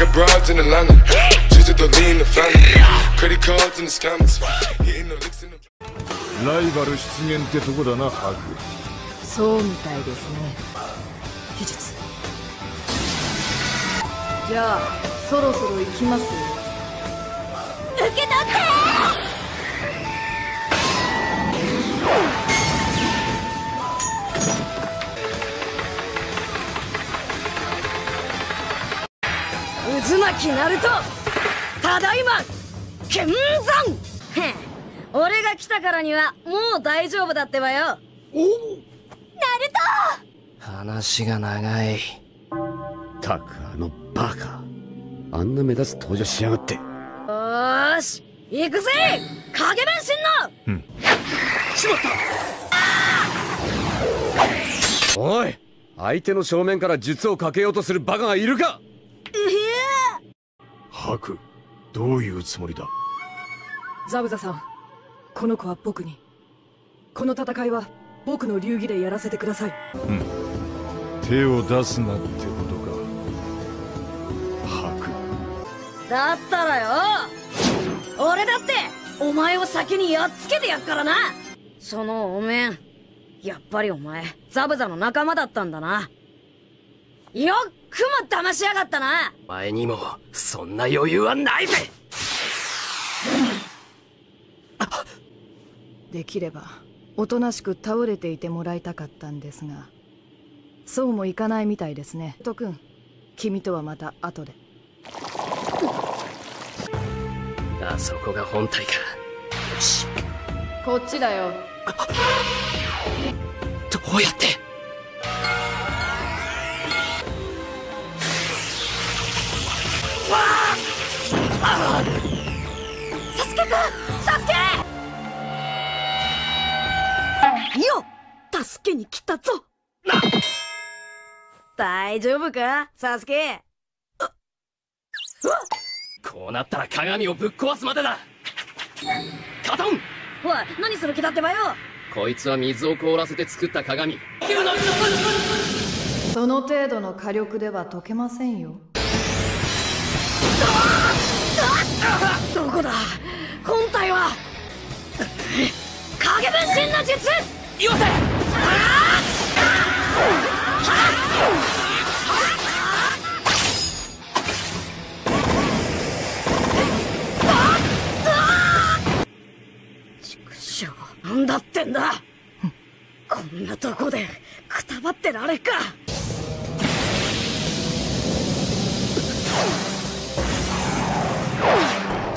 got broads in Atlanta. Just to lean the family. Credit cards and the scammers. Hitting the licks in the ライバル出現ってとこだなハグそうみたいですね技術じゃあそろそろ行きますよ受け取って渦巻きナルトただいま剣山。俺が来たからにはもう大丈夫だってばよ。ナル話が長い。たくあのバカ。あんな目立つ登場しやがって。よーし行くぜ。影分身の。おい相手の正面から術をかけようとするバカがいるかどういうつもりだ？ザブザさんこの子は僕に。この戦いは僕の流儀でやらせてください。手を出すなってことか。だったらよ。俺だってお前を先にやっつけてやっからな。そのお面やっぱりお前ザブザの仲間だったんだな。よくも騙しやがったな。お前にもそんな余裕はないぜ。できればおとなしく倒れていてもらいたかったんですがそうもいかないみたいですね。ト君君とはまた後で。あそこが本体か。よし。こっちだよ。どうやって？サスケくんサスケよ助けに来たぞ。大丈夫かサスケ？こうなったら鏡をぶっ壊すまでだ。カトン！おい何する気だってばよ。こいつは水を凍らせて作った鏡。その程度の火力では解けませんよどこだ？本体は？影分身の術？よせしょうなんだってんだ？こんなとこでくたばってられっか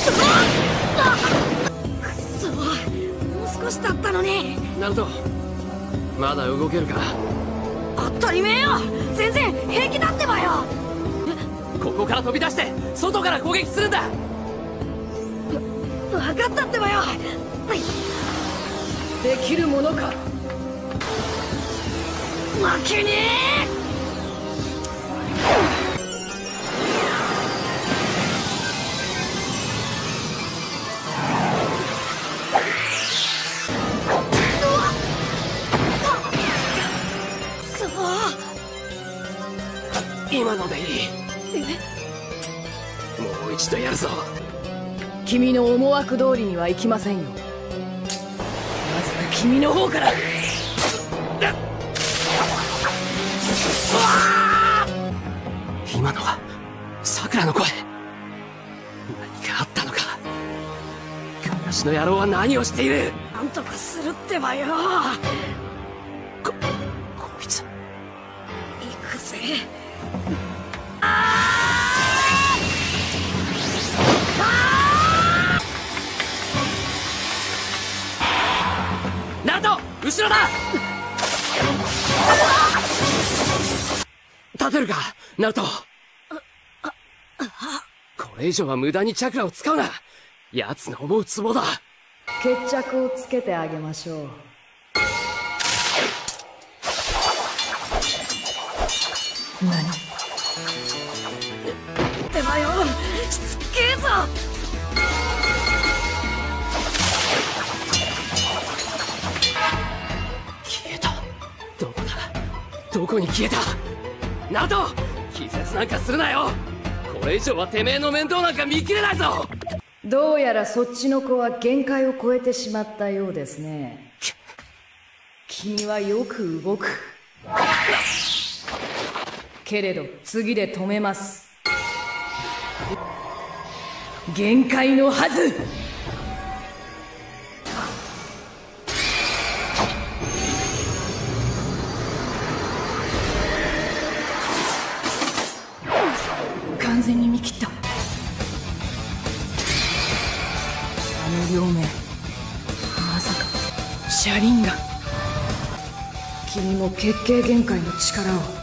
くそもう少しだったのに。ナルトまだ動けるか。当たり前よ。全然平気だってばよ。ここから飛び出して外から攻撃するんだ。分かったってばよ。できるものか。負けねえ今のでいい。もう一度やるぞ。君の思惑通りにはいきませんよ。まずは君の方から。今のはさくらの声。何かあったのか。私の野郎は何をしている。なんとかするってばよ後ろだ！立てるか？ナルト。これ以上は無駄にチャクラを使うな！奴の思うツボだ！決着をつけてあげましょう。何？こに消えた。ナト気絶なんかするなよ。これ以上はてめえの面倒なんか見切れないぞ。どうやらそっちの子は限界を超えてしまったようですね。君はよく動く。けれど次で止めます。限界のはず。君も血形限界の力を。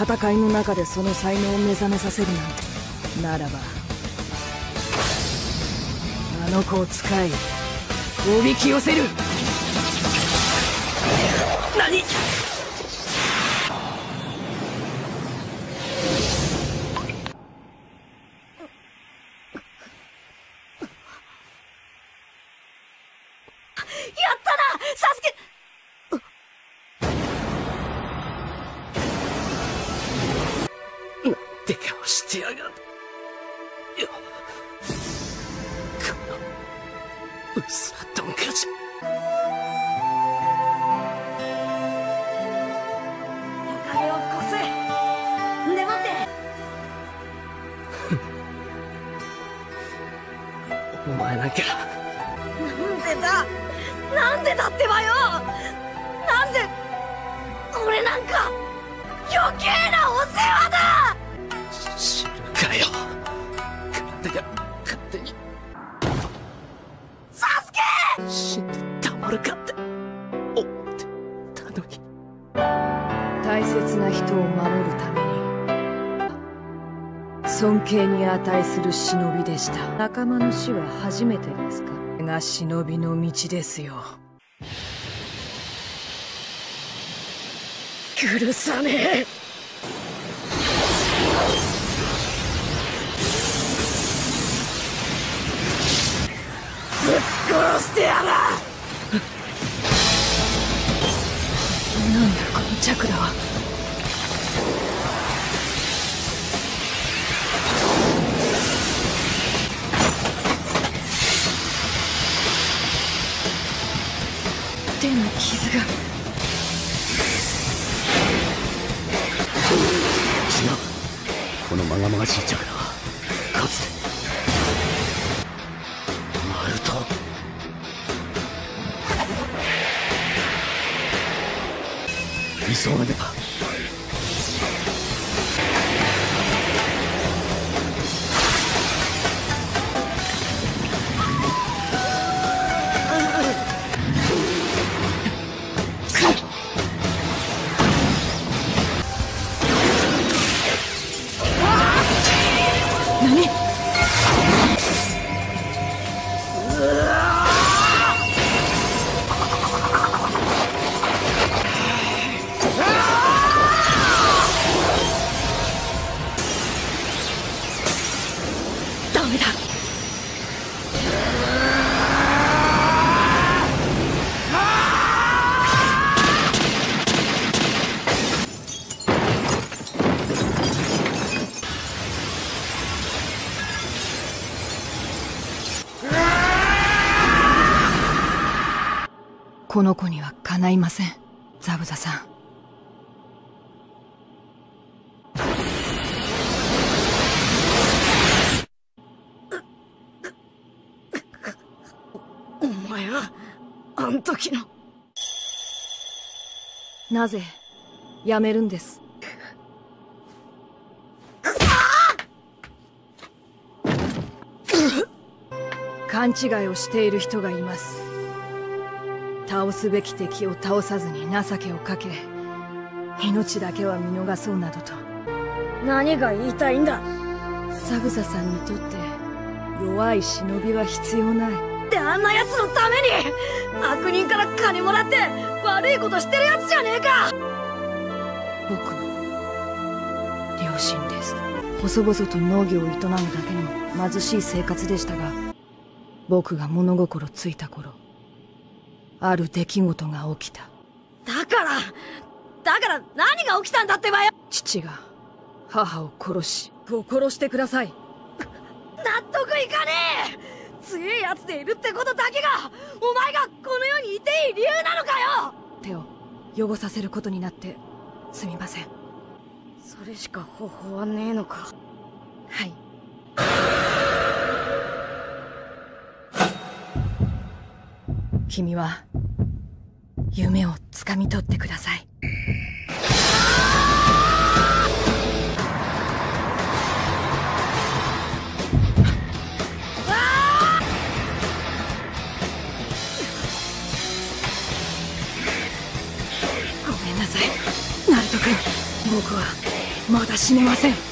戦いの中でその才能を目覚めさせるなんてならばあの子を使いおびき寄せる。何んでだなんでだってばよ。なんで俺なんか余計なお世話に尊敬に値する忍びでした。仲間の死は初めてですか？これが忍びの道ですよ。許さねえ。ぶっ殺してやらなんだこのチャクラは。急がねばメだ。この子にはかないませんザブザさん。あん時の。なぜやめるんです？勘違いをしている人がいます。倒すべき敵を倒さずに情けをかけ命だけは見逃そうなどと。何が言いたいんだ？ザグザさんにとって弱い忍びは必要ないってあんな奴のために悪人から金もらって悪いことしてるやつじゃねえか僕の両親です。細々と農業を営むだけの貧しい生活でしたが僕が物心ついた頃ある出来事が起きた。だからだから何が起きたんだってばよ父が母を殺し僕を殺してください。納得いかねえ強つでいるってことだけがお前がこの世にいていい理由なのかよ！手を汚させることになってすみません。それしか方法はねえのか？はい。君は夢をつかみ取ってください僕はまだ死ねません。